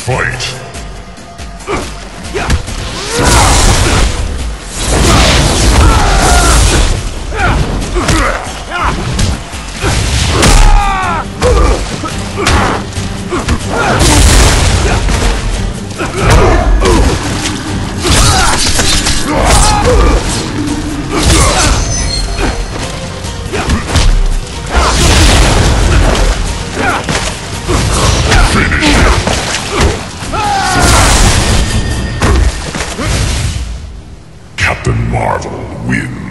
Fight! Captain Marvel wins.